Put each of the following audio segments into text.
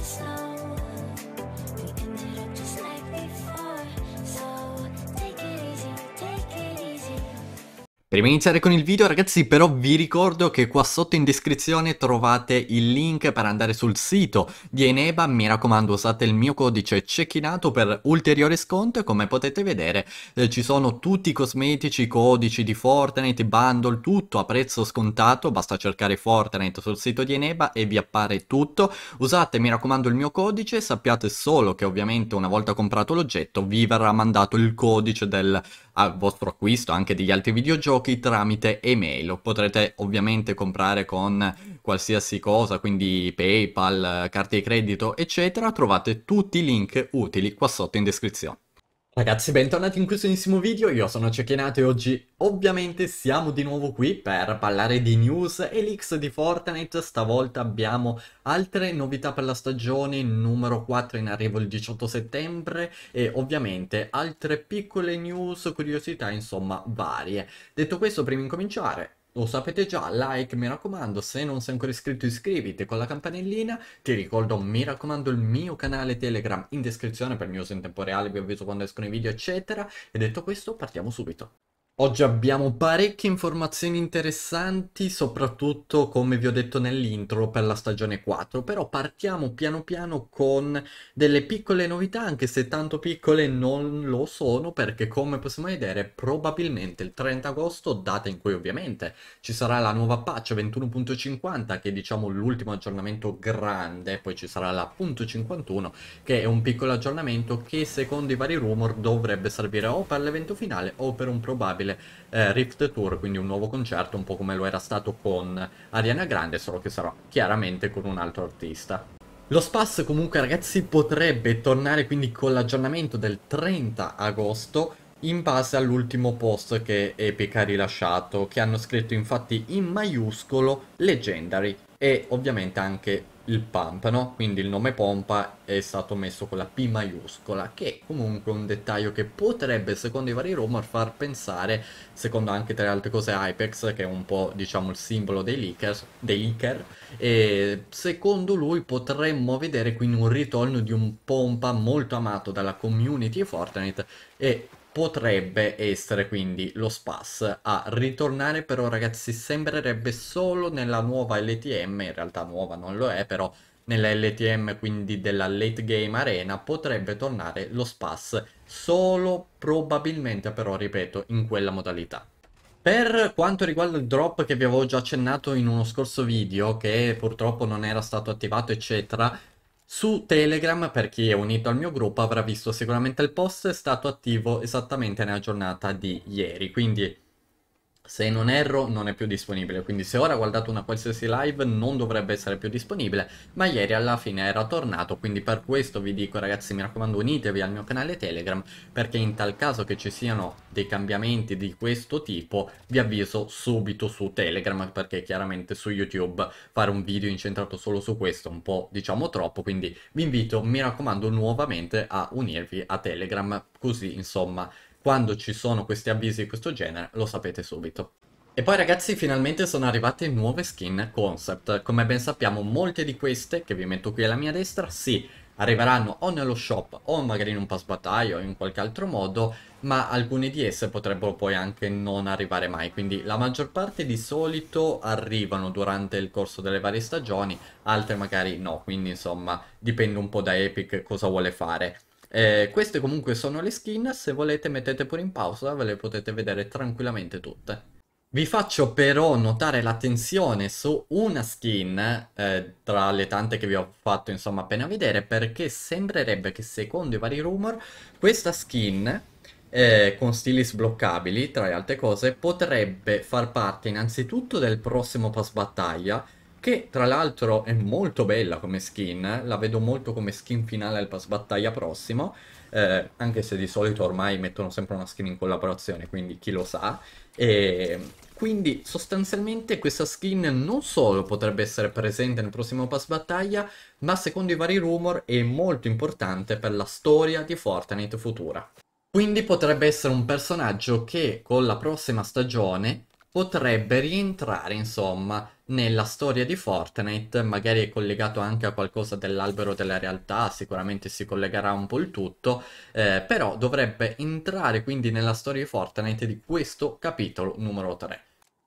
slow. Prima di iniziare con il video ragazzi però vi ricordo che qua sotto in descrizione trovate il link per andare sul sito di Eneba, mi raccomando usate il mio codice cecchinato per ulteriore sconto e come potete vedere eh, ci sono tutti i cosmetici, codici di Fortnite, bundle, tutto a prezzo scontato, basta cercare Fortnite sul sito di Eneba e vi appare tutto, usate mi raccomando il mio codice, sappiate solo che ovviamente una volta comprato l'oggetto vi verrà mandato il codice del al vostro acquisto anche degli altri videogiochi tramite email. Potrete ovviamente comprare con qualsiasi cosa, quindi PayPal, carte di credito, eccetera. Trovate tutti i link utili qua sotto in descrizione. Ragazzi, bentornati in questo nuovissimo video, io sono Cecchinato e oggi ovviamente siamo di nuovo qui per parlare di news e leaks di Fortnite, stavolta abbiamo altre novità per la stagione numero 4 in arrivo il 18 settembre e ovviamente altre piccole news, curiosità, insomma varie. Detto questo, prima di incominciare, lo sapete già, like mi raccomando, se non sei ancora iscritto iscriviti con la campanellina, ti ricordo mi raccomando il mio canale Telegram in descrizione per news in tempo reale, vi avviso quando escono i video eccetera, e detto questo partiamo subito. Oggi abbiamo parecchie informazioni interessanti, soprattutto come vi ho detto nell'intro per la stagione 4, però partiamo piano piano con delle piccole novità, anche se tanto piccole non lo sono, perché come possiamo vedere probabilmente il 30 agosto, data in cui ovviamente ci sarà la nuova patch 21.50, che è diciamo l'ultimo aggiornamento grande, poi ci sarà la .51, che è un piccolo aggiornamento che secondo i vari rumor dovrebbe servire o per l'evento finale o per un probabile eh, Rift Tour, quindi un nuovo concerto, un po' come lo era stato con Ariana Grande, solo che sarà chiaramente con un altro artista. Lo Spas comunque ragazzi potrebbe tornare quindi con l'aggiornamento del 30 agosto in base all'ultimo post che Epic ha rilasciato, che hanno scritto infatti in maiuscolo Legendary e ovviamente anche il pump, no? Quindi il nome pompa è stato messo con la P maiuscola, che comunque è un dettaglio che potrebbe, secondo i vari rumor, far pensare, secondo anche tra le altre cose Hypex, che è un po' diciamo il simbolo dei leakers, dei leaker, e secondo lui potremmo vedere quindi un ritorno di un pompa molto amato dalla community Fortnite e potrebbe essere quindi lo spas a ritornare però ragazzi sembrerebbe solo nella nuova LTM in realtà nuova non lo è però nella LTM quindi della late game arena potrebbe tornare lo spas solo probabilmente però ripeto in quella modalità. Per quanto riguarda il drop che vi avevo già accennato in uno scorso video che purtroppo non era stato attivato eccetera su Telegram, per chi è unito al mio gruppo, avrà visto sicuramente il post, è stato attivo esattamente nella giornata di ieri, quindi se non erro non è più disponibile, quindi se ora guardate una qualsiasi live non dovrebbe essere più disponibile, ma ieri alla fine era tornato, quindi per questo vi dico ragazzi mi raccomando unitevi al mio canale Telegram, perché in tal caso che ci siano dei cambiamenti di questo tipo vi avviso subito su Telegram, perché chiaramente su YouTube fare un video incentrato solo su questo è un po' diciamo troppo, quindi vi invito mi raccomando nuovamente a unirvi a Telegram, così insomma quando ci sono questi avvisi di questo genere lo sapete subito. E poi ragazzi finalmente sono arrivate nuove skin concept, come ben sappiamo molte di queste, che vi metto qui alla mia destra, sì, arriveranno o nello shop o magari in un pass battaglia o in qualche altro modo, ma alcune di esse potrebbero poi anche non arrivare mai, quindi la maggior parte di solito arrivano durante il corso delle varie stagioni, altre magari no, quindi insomma dipende un po' da Epic cosa vuole fare. Eh, queste comunque sono le skin, se volete mettete pure in pausa, ve le potete vedere tranquillamente tutte. Vi faccio però notare l'attenzione su una skin, eh, tra le tante che vi ho fatto insomma appena vedere, perché sembrerebbe che secondo i vari rumor questa skin, eh, con stili sbloccabili, tra le altre cose, potrebbe far parte innanzitutto del prossimo pass battaglia, che tra l'altro è molto bella come skin, la vedo molto come skin finale al pass battaglia prossimo, eh, anche se di solito ormai mettono sempre una skin in collaborazione, quindi chi lo sa. E quindi sostanzialmente questa skin non solo potrebbe essere presente nel prossimo pass battaglia, ma secondo i vari rumor è molto importante per la storia di Fortnite futura. Quindi potrebbe essere un personaggio che con la prossima stagione potrebbe rientrare, insomma, nella storia di Fortnite, magari è collegato anche a qualcosa dell'albero della realtà, sicuramente si collegherà un po' il tutto, eh, però dovrebbe entrare quindi nella storia di Fortnite di questo capitolo numero 3.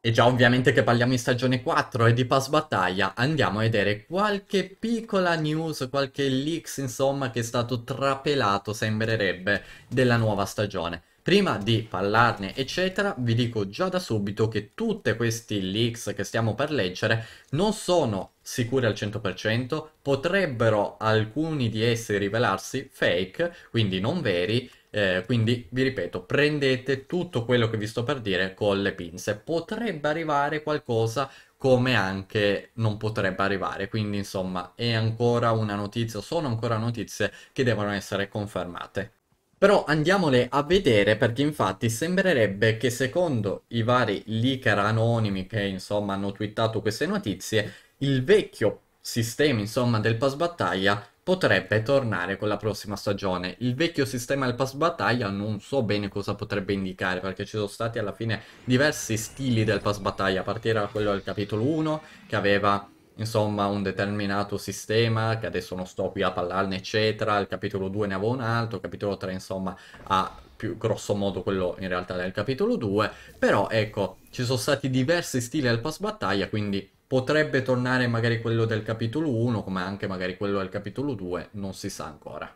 E già ovviamente che parliamo in stagione 4 e di pass battaglia, andiamo a vedere qualche piccola news, qualche leaks insomma che è stato trapelato, sembrerebbe, della nuova stagione. Prima di parlarne, eccetera, vi dico già da subito che tutti questi leaks che stiamo per leggere non sono sicuri al 100%, potrebbero alcuni di essi rivelarsi fake, quindi non veri, eh, quindi vi ripeto, prendete tutto quello che vi sto per dire con le pinze. Potrebbe arrivare qualcosa come anche non potrebbe arrivare, quindi insomma è ancora una notizia, sono ancora notizie che devono essere confermate. Però andiamole a vedere perché infatti sembrerebbe che secondo i vari leaker anonimi che insomma hanno twittato queste notizie, il vecchio sistema insomma del pass battaglia potrebbe tornare con la prossima stagione. Il vecchio sistema del pass battaglia non so bene cosa potrebbe indicare perché ci sono stati alla fine diversi stili del pass battaglia a partire da quello del capitolo 1 che aveva insomma un determinato sistema che adesso non sto qui a parlarne eccetera. Il capitolo 2 ne avevo un altro il capitolo 3 insomma ha più grosso modo quello in realtà del capitolo 2 però ecco ci sono stati diversi stili al post battaglia quindi potrebbe tornare magari quello del capitolo 1 come anche magari quello del capitolo 2 non si sa ancora.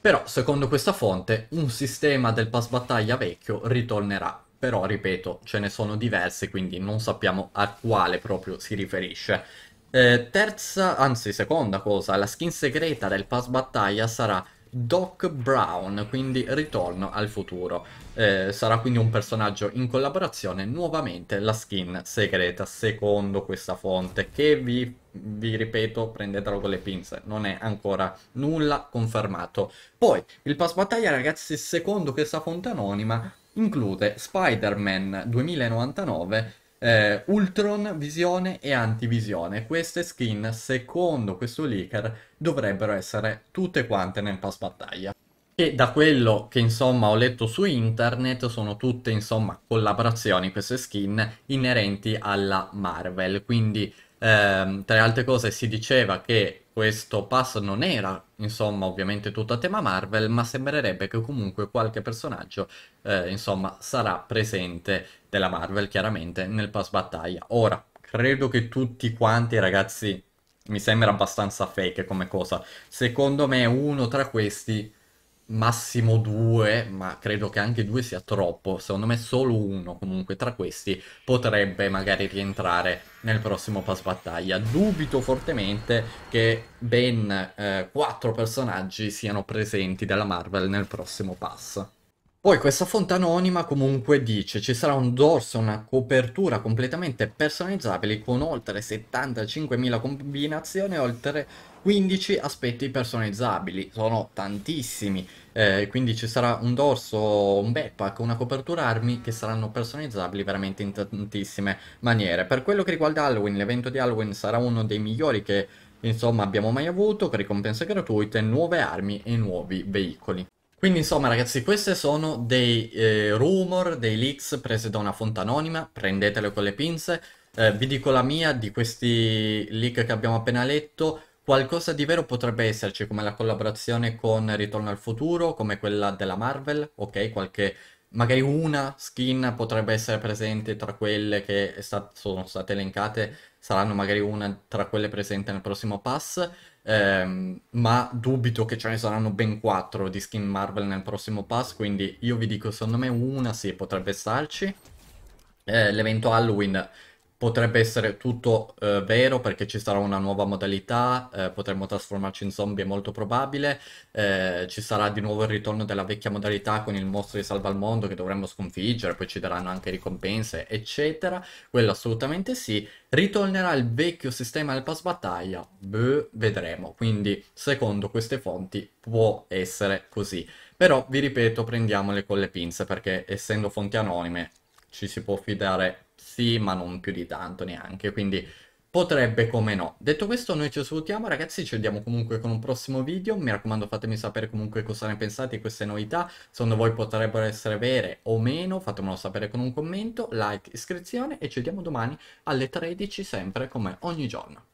Però secondo questa fonte un sistema del pass battaglia vecchio ritornerà. Però ripeto ce ne sono diversi quindi non sappiamo a quale proprio si riferisce eh, terza, anzi seconda cosa, la skin segreta del pass battaglia sarà Doc Brown, quindi ritorno al futuro. Eh, sarà quindi un personaggio in collaborazione, nuovamente la skin segreta secondo questa fonte, che vi, vi ripeto, prendetelo con le pinze, non è ancora nulla confermato. Poi, il pass battaglia ragazzi, secondo questa fonte anonima, include Spider-Man 2099, eh, Ultron, Visione e Antivisione. Queste skin, secondo questo leaker, dovrebbero essere tutte quante nel pass battaglia. E da quello che insomma ho letto su internet sono tutte insomma collaborazioni queste skin inerenti alla Marvel, quindi ehm, tra le altre cose si diceva che questo pass non era insomma ovviamente tutto a tema Marvel, ma sembrerebbe che comunque qualche personaggio eh, insomma sarà presente della Marvel chiaramente nel pass battaglia. Ora, credo che tutti quanti ragazzi mi sembra abbastanza fake come cosa. Secondo me uno tra questi massimo due, ma credo che anche due sia troppo. Secondo me solo uno comunque tra questi potrebbe magari rientrare nel prossimo pass battaglia. Dubito fortemente che ben eh, quattro personaggi siano presenti della Marvel nel prossimo pass. Poi questa fonte anonima comunque dice ci sarà un dorso, una copertura completamente personalizzabile con oltre 75.000 combinazioni oltre 15 aspetti personalizzabili, sono tantissimi, eh, quindi ci sarà un dorso, un backpack, una copertura armi che saranno personalizzabili veramente in tantissime maniere. Per quello che riguarda Halloween, l'evento di Halloween sarà uno dei migliori che insomma abbiamo mai avuto, con ricompense gratuite, nuove armi e nuovi veicoli. Quindi insomma ragazzi questi sono dei eh, rumor, dei leaks presi da una fonte anonima, prendetele con le pinze, eh, vi dico la mia di questi leak che abbiamo appena letto, qualcosa di vero potrebbe esserci come la collaborazione con Ritorno al futuro, come quella della Marvel, ok, qualche magari una skin potrebbe essere presente tra quelle che stat sono state elencate, saranno magari una tra quelle presenti nel prossimo pass, ehm, ma dubito che ce ne saranno ben 4 di skin Marvel nel prossimo pass, quindi io vi dico, secondo me una sì, potrebbe starci. Eh, l'evento Halloween Potrebbe essere tutto eh, vero perché ci sarà una nuova modalità, eh, potremmo trasformarci in zombie, è molto probabile, eh, ci sarà di nuovo il ritorno della vecchia modalità con il mostro di Salva al Mondo che dovremmo sconfiggere, poi ci daranno anche ricompense, eccetera, quello assolutamente sì. Ritornerà il vecchio sistema del pass battaglia? Beh, vedremo, quindi secondo queste fonti può essere così. Però vi ripeto, prendiamole con le pinze perché essendo fonti anonime ci si può fidare sì, ma non più di tanto neanche, quindi potrebbe come no. Detto questo noi ci salutiamo ragazzi, ci vediamo comunque con un prossimo video, mi raccomando fatemi sapere comunque cosa ne pensate di queste novità, secondo voi potrebbero essere vere o meno, fatemelo sapere con un commento, like, iscrizione e ci vediamo domani alle 13 sempre come ogni giorno.